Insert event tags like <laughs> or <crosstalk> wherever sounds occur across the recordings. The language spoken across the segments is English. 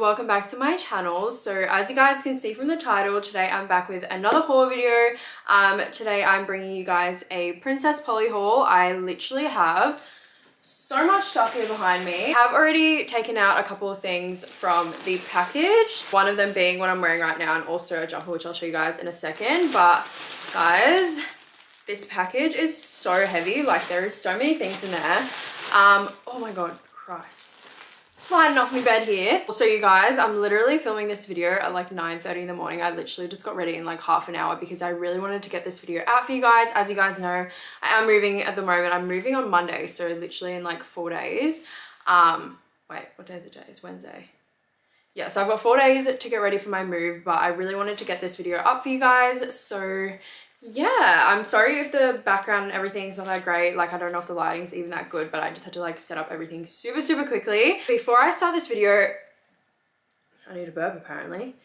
welcome back to my channel. So as you guys can see from the title, today I'm back with another haul video. Um, today I'm bringing you guys a Princess Polly haul. I literally have so much stuff here behind me. I've already taken out a couple of things from the package. One of them being what I'm wearing right now and also a jumper which I'll show you guys in a second. But guys, this package is so heavy. Like there is so many things in there. Um, oh my god, Christ sliding off my bed here. So you guys, I'm literally filming this video at like 9.30 in the morning. I literally just got ready in like half an hour because I really wanted to get this video out for you guys. As you guys know, I am moving at the moment. I'm moving on Monday, so literally in like four days. Um, wait, what day is it today? It's Wednesday. Yeah, so I've got four days to get ready for my move, but I really wanted to get this video up for you guys. So yeah i'm sorry if the background and everything's not that great like i don't know if the lighting's even that good but i just had to like set up everything super super quickly before i start this video i need a burp apparently <laughs>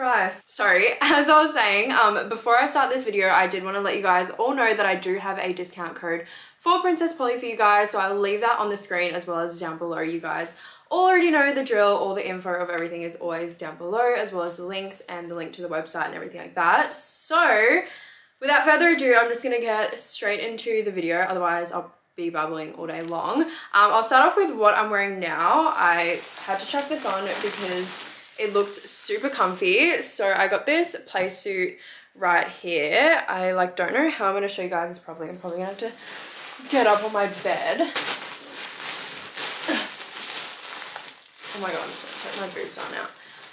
Christ. Sorry, <laughs> as I was saying, um, before I start this video, I did want to let you guys all know that I do have a discount code for Princess Polly for you guys. So I'll leave that on the screen as well as down below you guys already know the drill. All the info of everything is always down below as well as the links and the link to the website and everything like that. So without further ado, I'm just to get straight into the video. Otherwise, I'll be babbling all day long. Um, I'll start off with what I'm wearing now. I had to chuck this on because it looked super comfy. So I got this play suit right here. I like don't know how I'm to show you guys this probably. I'm probably to have to get up on my bed. Oh my god, I'm my boobs are now.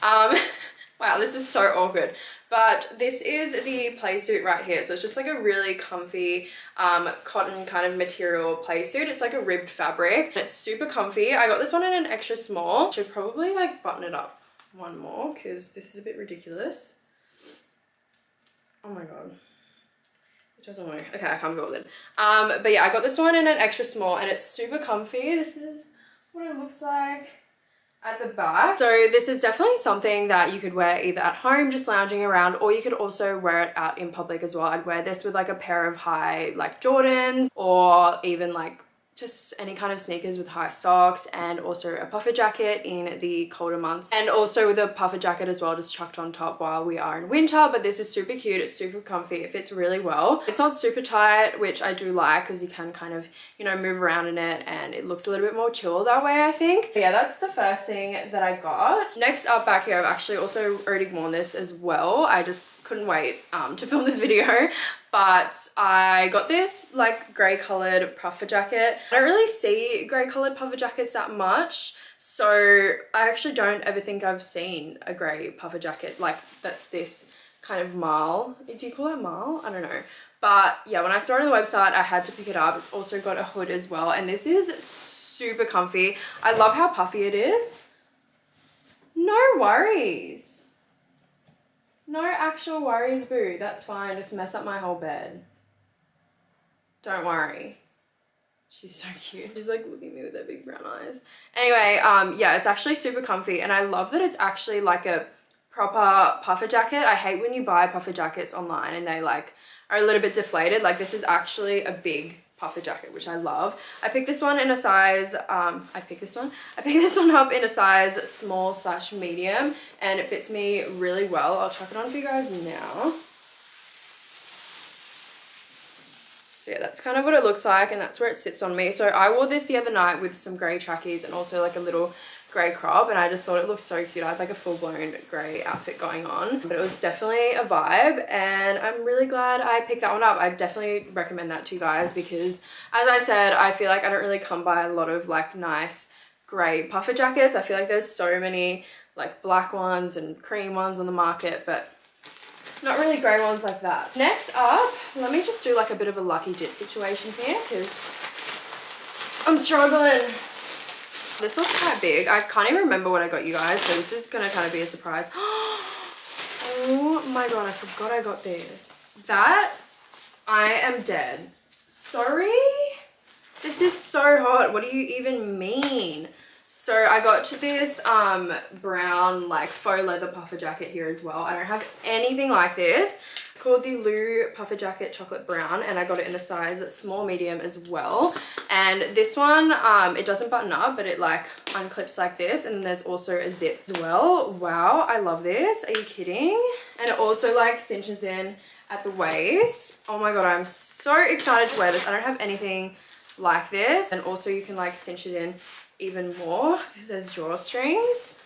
Um, <laughs> wow, this is so awkward. But this is the play suit right here. So it's just like a really comfy um, cotton kind of material play suit. It's like a ribbed fabric. It's super comfy. I got this one in an extra small. Should probably like button it up one more because this is a bit ridiculous. Oh my god. It doesn't work. Okay, I can't be bothered. Um, but yeah, I got this one in an extra small and it's super comfy. This is what it looks like at the back. So this is definitely something that you could wear either at home just lounging around or you could also wear it out in public as well. I'd wear this with like a pair of high like Jordans or even like just any kind of sneakers with high socks and also a puffer jacket in the colder months. And also with a puffer jacket as well just chucked on top while we are in winter but this is super cute it's super comfy it fits really well. It's not super tight which I do like because you can kind of you know move around in it and it looks a little bit more chill that way I think. But yeah that's the first thing that I got. Next up back here I've actually also already worn this as well. I just couldn't wait um, to film this <laughs> video but I got this like grey coloured puffer jacket. I don't really see grey coloured puffer jackets that much. So I actually don't ever think I've seen a grey puffer jacket like that's this kind of marl. Do you call it marl? I don't know. But yeah, when I saw it on the website, I had to pick it up. It's also got a hood as well. And this is super comfy. I love how puffy it is. No worries. No actual worries, boo. That's fine. Just mess up my whole bed. Don't worry. She's so <laughs> cute. She's like looking at me with her big brown eyes. Anyway, um, yeah, it's actually super comfy. And I love that it's actually like a proper puffer jacket. I hate when you buy puffer jackets online and they like are a little bit deflated. Like this is actually a big puffer jacket, which I love. I picked this one in a size, um, I picked this one, I picked <laughs> this one up in a size small slash medium and it fits me really well. I'll chuck it on for you guys now. So yeah, that's kind of what it looks like and that's where it sits on me. So I wore this the other night with some grey trackies and also like a little grey crop and I just thought it looked so cute. I had like a full-blown grey outfit going on. But it was definitely a vibe and I'm really glad I picked that one up. I definitely recommend that to you guys because as I said, I feel like I don't really come by a lot of like nice grey puffer jackets. I feel like there's so many like black ones and cream ones on the market but not really grey ones like that. Next up, let me just do like a bit of a lucky dip situation here because I'm struggling. This looks quite big. I can't even remember what I got you guys, so this is gonna kind of be a surprise. <gasps> oh my god, I forgot I got this. That, I am dead. Sorry? This is so hot. What do you even mean? So I got this um, brown like faux leather puffer jacket here as well. I don't have anything like this. It's called the Lou Puffer Jacket Chocolate Brown and I got it in a size small medium as well. And this one, um, it doesn't button up, but it like unclips like this. And there's also a zip as well. Wow, I love this. Are you kidding? And it also like cinches in at the waist. Oh my god, I'm so excited to wear this. I don't have anything like this. And also you can like cinch it in even more because there's drawstrings.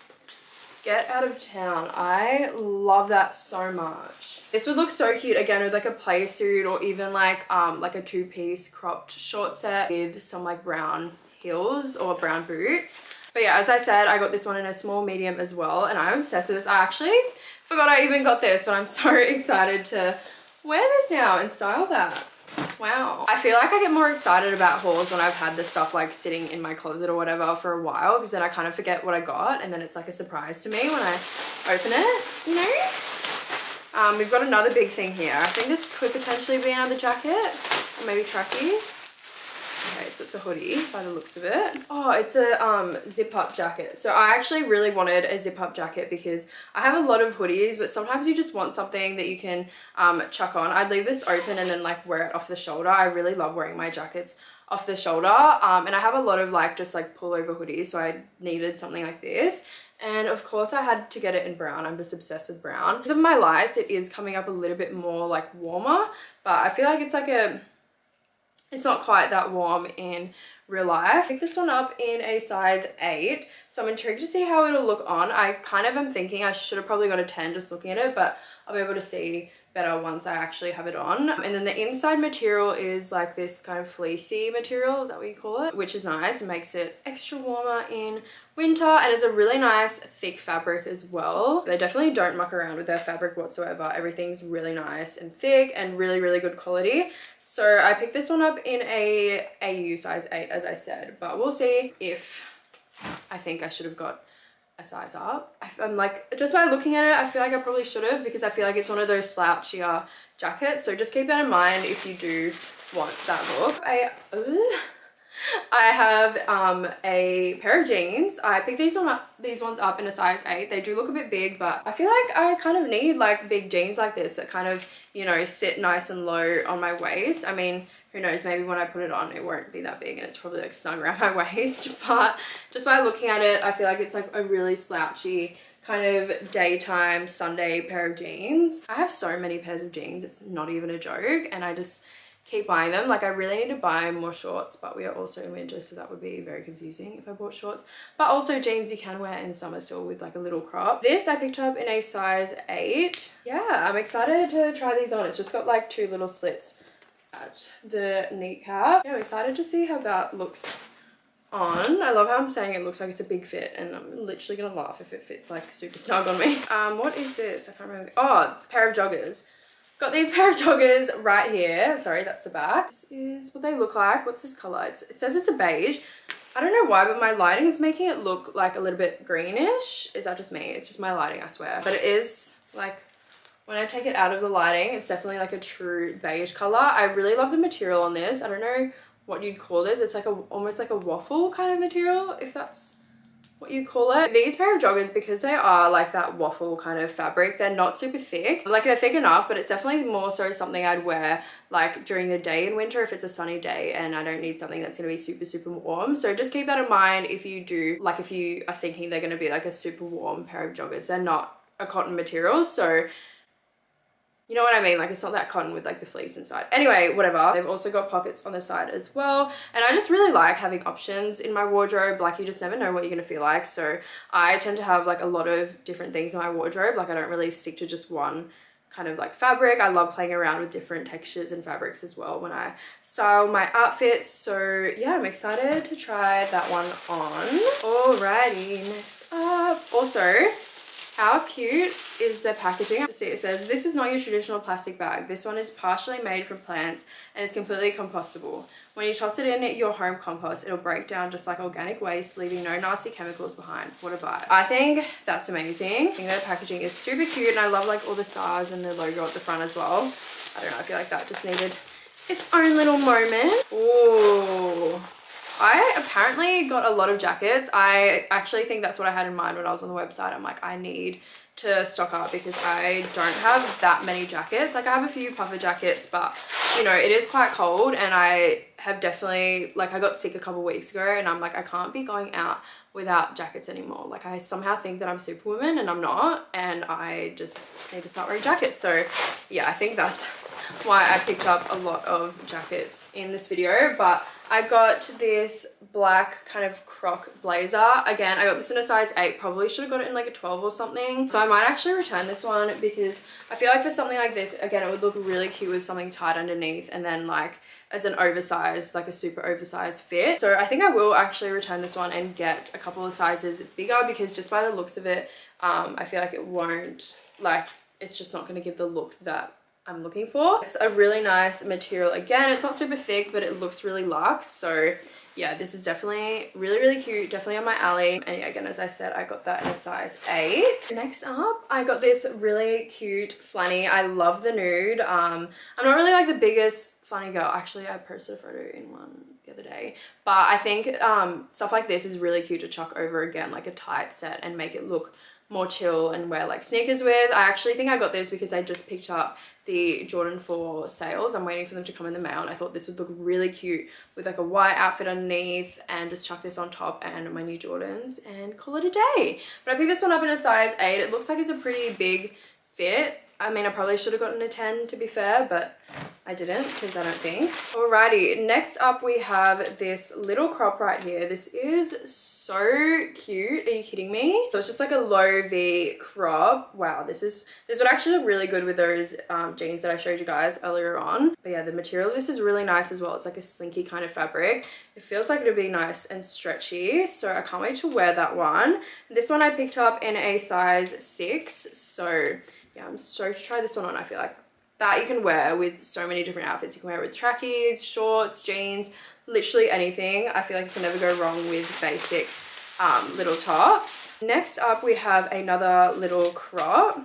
Get out of town. I love that so much. This would look so cute again with like a play suit or even like um like a two-piece cropped short set with some like brown heels or brown boots. But yeah, as I said, I got this one in a small medium as well and I'm obsessed with this. I actually forgot I even got this, but I'm so <laughs> excited to wear this now and style that. Wow. I feel like I get more excited about hauls when I've had this stuff like sitting in my closet or whatever for a while because then I kind of forget what I got and then it's like a surprise to me when I open it, you know? Um, we've got another big thing here. I think this could potentially be another jacket or maybe trackies. Okay, so it's a hoodie by the looks of it. Oh, it's a um, zip up jacket. So I actually really wanted a zip up jacket because I have a lot of hoodies, but sometimes you just want something that you can um, chuck on. I'd leave this open and then like wear it off the shoulder. I really love wearing my jackets off the shoulder. Um, and I have a lot of like just like pullover hoodies. So I needed something like this. And of course I had to get it in brown. I'm just obsessed with brown. Because of my lights, it is coming up a little bit more like warmer. But I feel like it's like a it's not quite that warm in real life. I picked this one up in a size 8, so I'm intrigued to see how it'll look on. I kind of am thinking I should have probably got a 10 just looking at it, but I'll be able to see better once I actually have it on. And then the inside material is like this kind of fleecy material, is that what you call it? Which is nice, it makes it extra warmer in winter and it's a really nice thick fabric as well. They definitely don't muck around with their fabric whatsoever. Everything's really nice and thick and really, really good quality. So I picked this one up in a AU size 8 as I said, but we'll see if I think I should have got a size up. I'm like, just by looking at it, I feel like I probably should have because I feel like it's one of those slouchier jackets. So just keep that in mind if you do want that look. I, I have um, a pair of jeans. I picked these one up, these ones up in a size 8. They do look a bit big, but I feel like I kind of need like big jeans like this that kind of, you know, sit nice and low on my waist. I mean, who knows, maybe when I put it on, it won't be that big and it's probably like snug around <laughs> my waist. But just by looking at it, I feel like it's like a really slouchy kind of daytime Sunday pair of jeans. I have so many pairs of jeans. It's not even a joke. And I just keep buying them. Like I really need to buy more shorts, but we are also in winter, so that would be very confusing if I bought shorts. But also jeans you can wear in summer still with like a little crop. This I picked up in a size 8. Yeah, I'm excited to try these on. It's just got like two little slits at the kneecap. Yeah, I'm excited to see how that looks on. I love how I'm saying it looks like it's a big fit and I'm literally gonna laugh if it fits like super snug on me. Um, what is this? I can't remember. Oh, pair of joggers. Got these pair of joggers right here. Sorry, that's the back. This is what they look like. What's this color? It's, it says it's a beige. I don't know why, but my lighting is making it look like a little bit greenish. Is that just me? It's just my lighting, I swear. But it is like, when I take it out of the lighting, it's definitely like a true beige color. I really love the material on this. I don't know what you'd call this. It's like a almost like a waffle kind of material, if that's what you call it. These pair of joggers, because they are like that waffle kind of fabric, they're not super thick. Like they're thick enough, but it's definitely more so something I'd wear like during the day in winter if it's a sunny day and I don't need something that's gonna be super, super warm. So just keep that in mind if you do, like if you are thinking they're gonna be like a super warm pair of joggers. They're not a cotton material, so you know what I mean? Like it's not that cotton with like the fleece inside. Anyway, whatever. They've also got pockets on the side as well. And I just really like having options in my wardrobe. Like you just never know what you're gonna feel like. So I tend to have like a lot of different things in my wardrobe. Like I don't really stick to just one kind of like fabric. I love playing around with different textures and fabrics as well when I style my outfits. So yeah, I'm excited to try that one on. Alrighty, next up. Also, how cute is the packaging? See, it says, this is not your traditional plastic bag. This one is partially made from plants and it's completely compostable. When you toss it in your home compost, it'll break down just like organic waste, leaving no nasty chemicals behind. What a vibe. I think that's amazing. I think the packaging is super cute and I love like all the stars and the logo at the front as well. I don't know, I feel like that just needed its own little moment. Ooh. I apparently got a lot of jackets. I actually think that's what I had in mind when I was on the website. I'm like, I need to stock up because I don't have that many jackets. Like I have a few puffer jackets, but you know, it is quite cold and I have definitely, like I got sick a couple weeks ago and I'm like, I can't be going out without jackets anymore. Like I somehow think that I'm superwoman and I'm not and I just need to start wearing jackets. So yeah, I think that's why I picked up a lot of jackets in this video. But I got this black kind of croc blazer. Again, I got this in a size 8. Probably should have got it in like a 12 or something. So I might actually return this one because I feel like for something like this, again, it would look really cute with something tight underneath and then like as an oversized, like a super oversized fit. So I think I will actually return this one and get a couple of sizes bigger because just by the looks of it, um, I feel like it won't, like, it's just not going to give the look that I'm looking for. It's a really nice material. Again, it's not super thick, but it looks really luxe. So yeah, this is definitely really, really cute. Definitely on my alley. And again, as I said, I got that in a size 8. Next up, I got this really cute flanny. I love the nude. Um, I'm not really like the biggest flanny girl. Actually, I posted a photo in one the other day. But I think um, stuff like this is really cute to chuck over again, like a tight set and make it look more chill and wear like sneakers with. I actually think I got this because I just picked up the Jordan 4 sales. I'm waiting for them to come in the mail and I thought this would look really cute with like a white outfit underneath and just chuck this on top and my new Jordans and call it a day. But I picked this one up in a size 8. It looks like it's a pretty big fit. I mean, I probably should have gotten a 10 to be fair, but I didn't because I don't think. Alrighty, next up we have this little crop right here. This is so cute. Are you kidding me? So it's just like a low V crop. Wow, this is this would actually look really good with those um, jeans that I showed you guys earlier on. But yeah, the material this is really nice as well. It's like a slinky kind of fabric. It feels like it'll be nice and stretchy. So I can't wait to wear that one. This one I picked up in a size 6. So yeah, I'm so to try this one on. I feel like that you can wear with so many different outfits. You can wear it with trackies, shorts, jeans, literally anything. I feel like you can never go wrong with basic um, little tops. Next up, we have another little crop.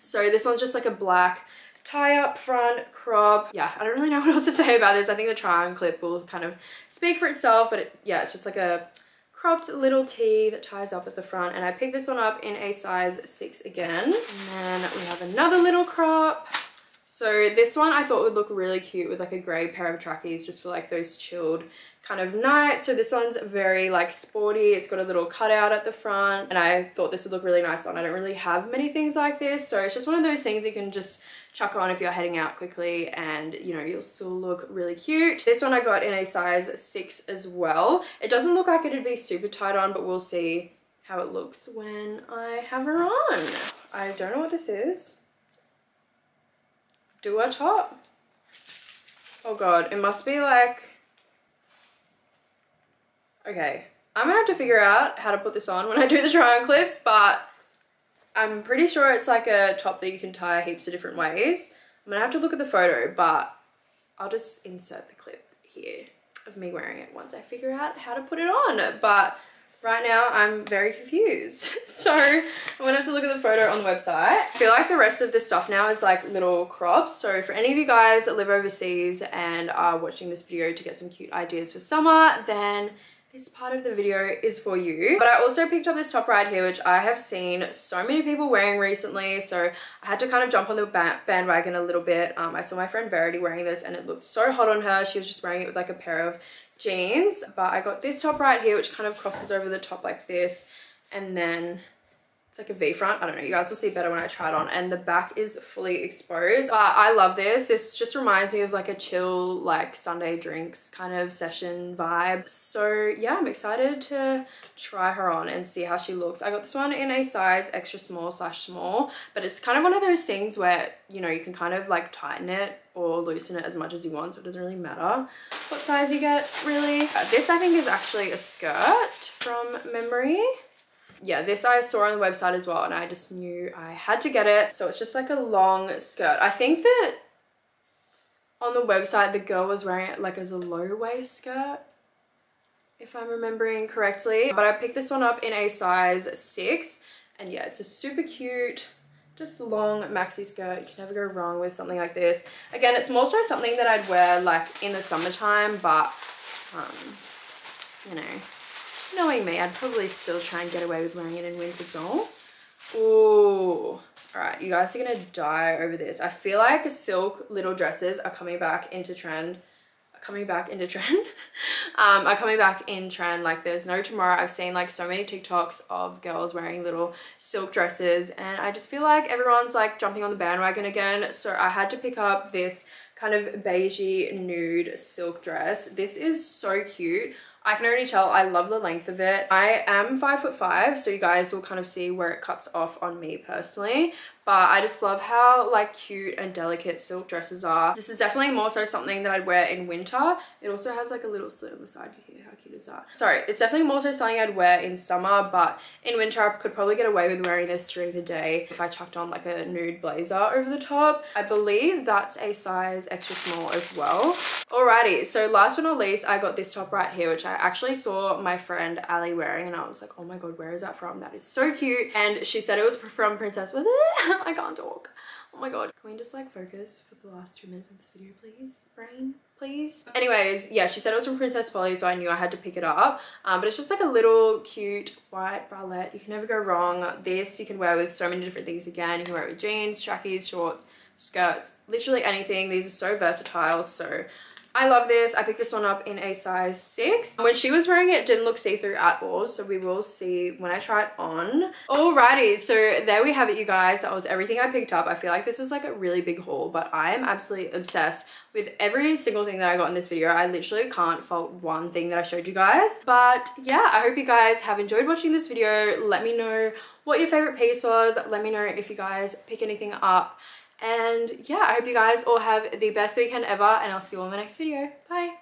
So this one's just like a black tie up front crop. Yeah, I don't really know <laughs> what else to say about this. I think the try on clip will kind of speak for itself, but it, yeah, it's just like a cropped little tee that ties up at the front and I picked this one up in a size 6 again. And then we have another little crop. So this one I thought would look really cute with like a grey pair of trackies just for like those chilled kind of nights. So this one's very like sporty. It's got a little cutout at the front and I thought this would look really nice on. I don't really have many things like this. So it's just one of those things you can just chuck on if you're heading out quickly and you know you'll still look really cute this one i got in a size six as well it doesn't look like it'd be super tight on but we'll see how it looks when i have her on i don't know what this is Dua top oh god it must be like okay i'm gonna have to figure out how to put this on when i do the try on clips but I'm pretty sure it's like a top that you can tie heaps of different ways. I'm gonna have to look at the photo, but I'll just insert the clip here of me wearing it once I figure out how to put it on. But right now I'm very confused. <laughs> so I'm gonna have to look at the photo on the website. I feel like the rest of the stuff now is like little crops. So for any of you guys that live overseas and are watching this video to get some cute ideas for summer, then this part of the video is for you. But I also picked up this top right here, which I have seen so many people wearing recently. So I had to kind of jump on the bandwagon a little bit. Um, I saw my friend Verity wearing this and it looked so hot on her. She was just wearing it with like a pair of jeans. But I got this top right here, which kind of crosses over the top like this. And then it's like a V front. I don't know. You guys will see better when I try it on. And the back is fully exposed. But I love this. This just reminds me of like a chill, like Sunday drinks kind of session vibe. So yeah, I'm excited to try her on and see how she looks. I got this one in a size extra small slash small. But it's kind of one of those things where, you know, you can kind of like tighten it or loosen it as much as you want. So it doesn't really matter what size you get really. Uh, this I think is actually a skirt from memory yeah, this I saw on the website as well and I just knew I had to get it. So it's just like a long skirt. I think that on the website the girl was wearing it like as a low waist skirt if I'm remembering correctly. But I picked this one up in a size 6 and yeah, it's a super cute just long maxi skirt. You can never go wrong with something like this. Again, it's more so something that I'd wear like in the summertime, but um, you know, knowing me, I'd probably still try and get away with wearing it in winter too. Ooh. All right, you guys are gonna die over this. I feel like silk little dresses are coming back into trend coming back into trend <laughs> um are coming back in trend like there's no tomorrow i've seen like so many tiktoks of girls wearing little silk dresses and i just feel like everyone's like jumping on the bandwagon again so i had to pick up this kind of beigey nude silk dress this is so cute I can already tell I love the length of it. I am five foot five, so you guys will kind of see where it cuts off on me personally but I just love how like cute and delicate silk dresses are. This is definitely more so something that I'd wear in winter. It also has like a little slit on the side here. Sorry, it's definitely more so something I'd wear in summer, but in winter I could probably get away with wearing this during the day if I chucked on like a nude blazer over the top. I believe that's a size extra small as well. Alrighty, so last but not least, I got this top right here, which I actually saw my friend Ali wearing and I was like, oh my god, where is that from? That is so cute. And she said it was from Princess with it. <laughs> I can't talk. Oh my god. Can we just like focus for the last two minutes of the video, please? Brain, please? Anyways, yeah, she said it was from Princess Polly, so I knew I had to pick it up. Um, but it's just like a little cute white bralette. You can never go wrong. This you can wear with so many different things again. You can wear it with jeans, trackies, shorts, skirts, literally anything. These are so versatile. So I love this. I picked this one up in a size 6. When she was wearing it, it didn't look see-through at all, so we will see when I try it on. Alrighty, so there we have it, you guys. That was everything I picked up. I feel like this was like a really big haul, but I am absolutely obsessed with every single thing that I got in this video. I literally can't fault one thing that I showed you guys. But yeah, I hope you guys have enjoyed watching this video. Let me know what your favorite piece was. Let me know if you guys pick anything up and yeah, I hope you guys all have the best weekend ever and I'll see you all in the next video. Bye.